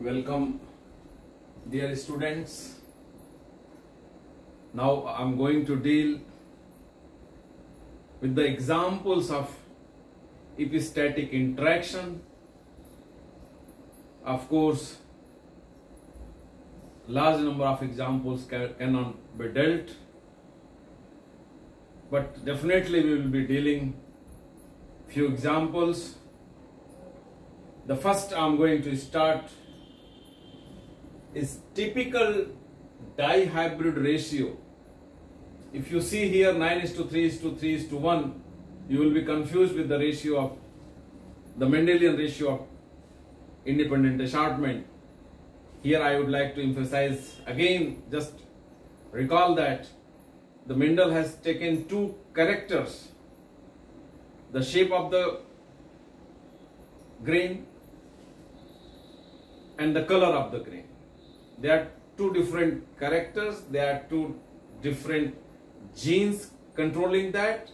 Welcome, dear students. Now I'm going to deal with the examples of epistatic interaction. Of course, large number of examples ca- cannot be dealt, but definitely we will be dealing few examples. The first I'm going to start is typical dihybrid ratio. If you see here 9 is to 3 is to 3 is to 1, you will be confused with the ratio of the Mendelian ratio of independent assortment. Here I would like to emphasize again, just recall that the Mendel has taken two characters the shape of the grain and the color of the grain. They are two different characters, they are two different genes controlling that,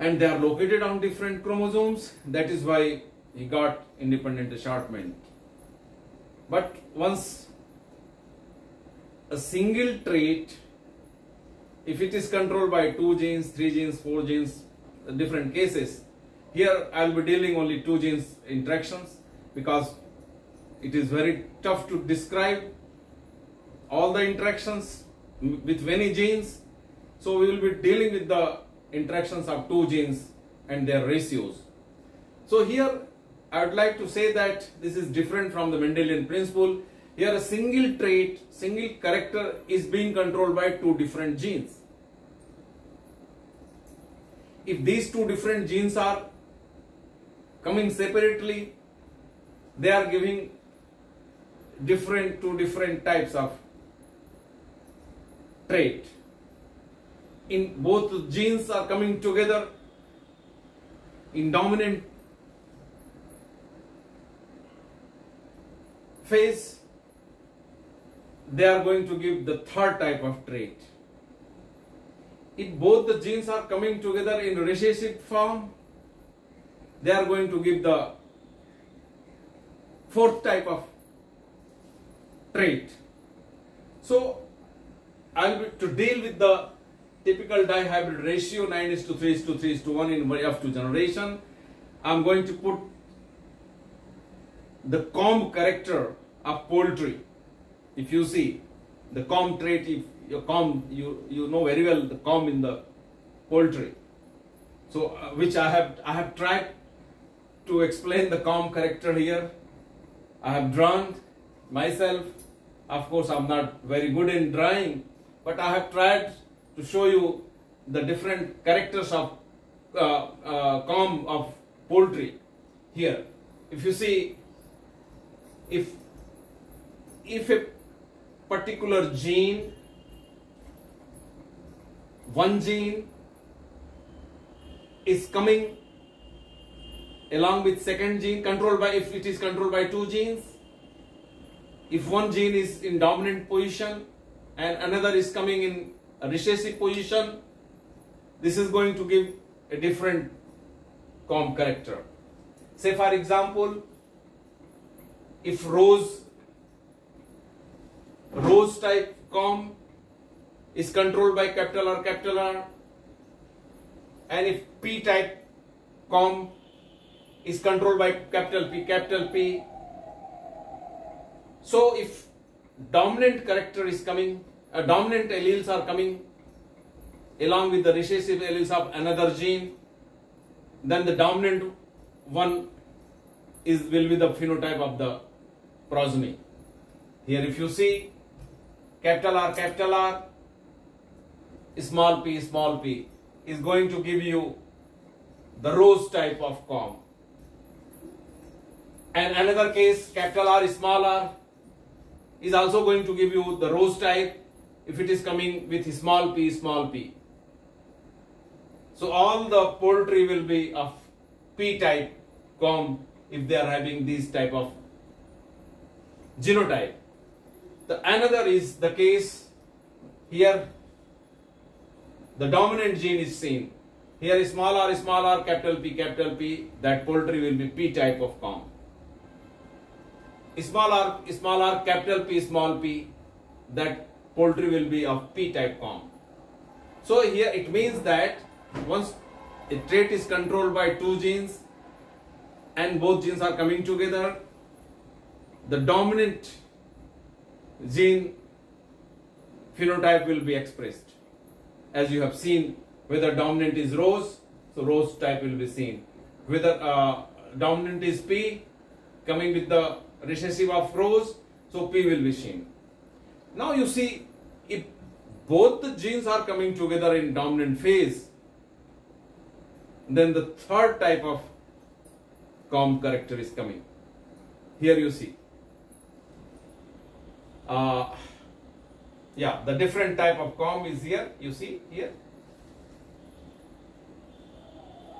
and they are located on different chromosomes. That is why he got independent assortment. But once a single trait, if it is controlled by two genes, three genes, four genes, different cases, here I will be dealing only two genes interactions because it is very tough to describe all the interactions with many genes. So we will be dealing with the interactions of two genes and their ratios. So here I would like to say that this is different from the Mendelian principle. Here a single trait, single character is being controlled by two different genes. If these two different genes are coming separately, they are giving different two different types of trait. In both genes are coming together in dominant phase, they are going to give the third type of trait. If both the genes are coming together in recessive form, they are going to give the fourth type of trait. So, I'll be, to deal with the typical dihybrid ratio 9 is to 3 is to 3 is to 1 in F2 generation, I'm going to put the comb character of poultry. If you see the comb trait, if your comb, you, you know very well the comb in the poultry. So, uh, which I have, I have tried to explain the comb character here. I have drawn myself. Of course, I'm not very good in drawing, but I have tried to show you the different characters of uh, uh, comb of poultry here. If you see, if if a particular gene, one gene is coming along with second gene controlled by if it is controlled by two genes if one gene is in dominant position and another is coming in a recessive position this is going to give a different comb character. Say for example if rose rose type comb is controlled by capital R capital R and if pea type comb is controlled by capital P capital P so if dominant character is coming uh, dominant alleles are coming along with the recessive alleles of another gene then the dominant one is will be the phenotype of the progeny. Here if you see capital R capital R small p small p is going to give you the rose type of comb. And another case capital R small r is also going to give you the rose type if it is coming with small p small p. So all the poultry will be of pea type comb if they are having this type of genotype. The another is the case here. The dominant gene is seen. Here small r small r capital p capital p. That poultry will be pea type of comb small r small r capital P small p that poultry will be of pea type comb. So here it means that once a trait is controlled by two genes and both genes are coming together, the dominant gene phenotype will be expressed. As you have seen, whether dominant is rose, so rose type will be seen. Whether uh, dominant is P, coming with the recessive of rose, so P will be seen. Now you see, if both the genes are coming together in dominant phase, then the third type of comb character is coming. Here you see. Uh, yeah, the different type of comb is here, you see here.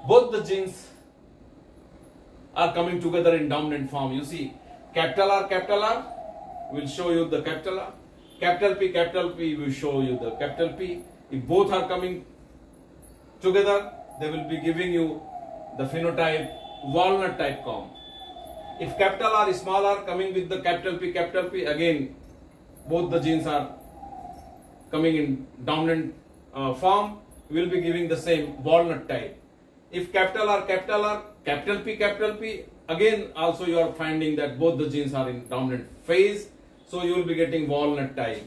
Both the genes are coming together in dominant form. You see, capital R, capital R will show you the capital R. Capital P, capital P will show you the capital P. If both are coming together, they will be giving you the phenotype walnut type comb. If capital R, small r coming with the capital P, capital P, again both the genes are coming in dominant uh, form, will be giving the same walnut type. If capital R, capital R, capital P, capital P, again also you are finding that both the genes are in dominant phase, so you will be getting walnut type.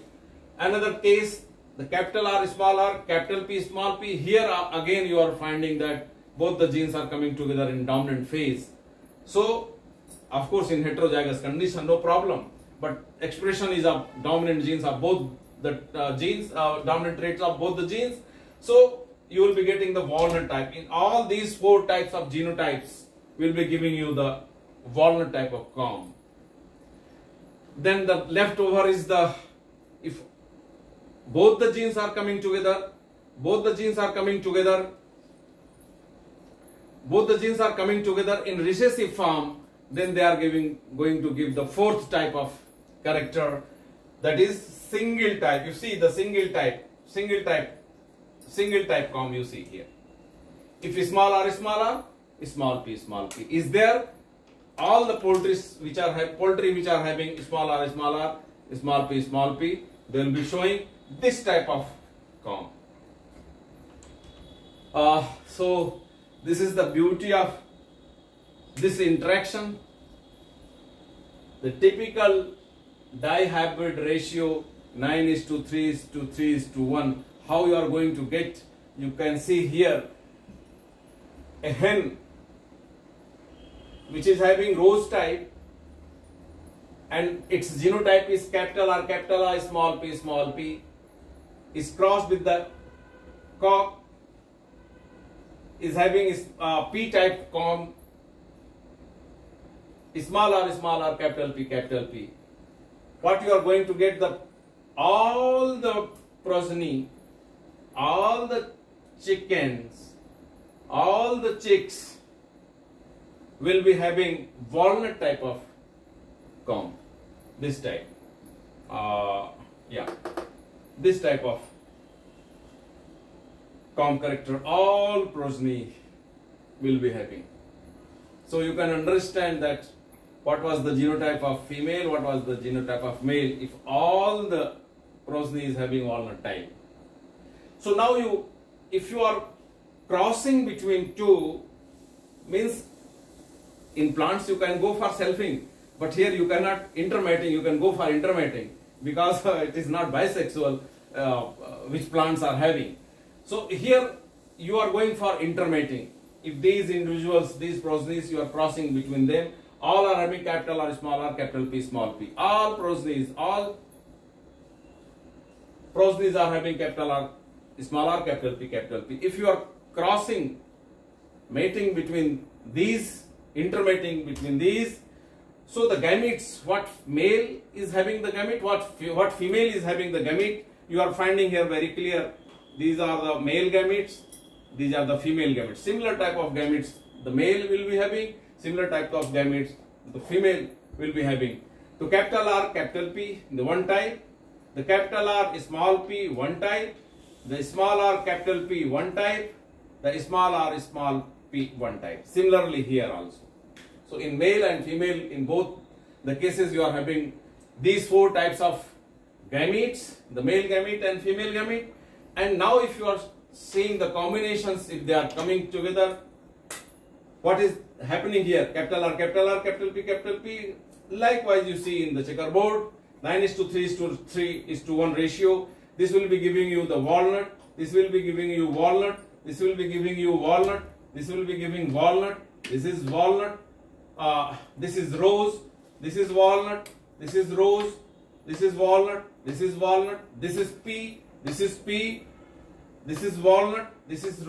Another case, the capital R, small r, capital P, small p, here uh, again you are finding that both the genes are coming together in dominant phase. So, of course in heterozygous condition, no problem, but expression is of dominant genes of both the uh, genes, uh, dominant traits of both the genes. So, you will be getting the walnut type. In all these four types of genotypes, will be giving you the walnut type of comb. Then the leftover is the, if both the genes are coming together, both the genes are coming together, both the genes are coming together in recessive form, then they are giving, going to give the fourth type of character that is single type. You see the single type, single type single type comb you see here. If small r small r, small p small p is there. All the poultry which are poultry which are having small r small r, small p small p, they will be showing this type of comb Uh, so this is the beauty of this interaction. The typical dihybrid ratio 9 is to 3 is to 3 is to 1 how you are going to get you can see here a hen which is having rose type and its genotype is capital R capital I small p small p is crossed with the cock is having uh, pea type comb small r small r capital P capital P. What you are going to get the all the progeny all the chickens, all the chicks will be having walnut type of comb. This type. Uh, yeah. This type of comb character all progeny will be having. So you can understand that what was the genotype of female, what was the genotype of male if all the progeny is having walnut type. So now you, if you are crossing between two, means in plants you can go for selfing, but here you cannot intermating, you can go for intermating because uh, it is not bisexual uh, uh, which plants are having. So here you are going for intermating. If these individuals, these progenies, you are crossing between them, all are having capital R, small r, capital P, small p. All progenies, all progenies are having capital R, small r capital P capital P. If you are crossing, mating between these, intermating between these, so the gametes, what male is having the gamete, what, what female is having the gamete, you are finding here very clear. These are the male gametes, these are the female gametes. Similar type of gametes the male will be having, similar type of gametes the female will be having. To capital R, capital P, the one type, the capital R, small p, one type, the small r capital P one type, the small r small p one type. Similarly here also. So in male and female in both the cases you are having these four types of gametes, the male gamete and female gamete. And now if you are seeing the combinations, if they are coming together, what is happening here? Capital R, capital R, capital P, capital P. Likewise, you see in the checkerboard, 9 is to 3 is to 3 is to 1 ratio. This will be giving you the walnut. This will be giving you walnut. This will be giving you walnut. This will be giving walnut. This is walnut. Uh, this is rose. This is walnut. This is rose. This is walnut. This is walnut. This is P. This is P. This is walnut. This is rose.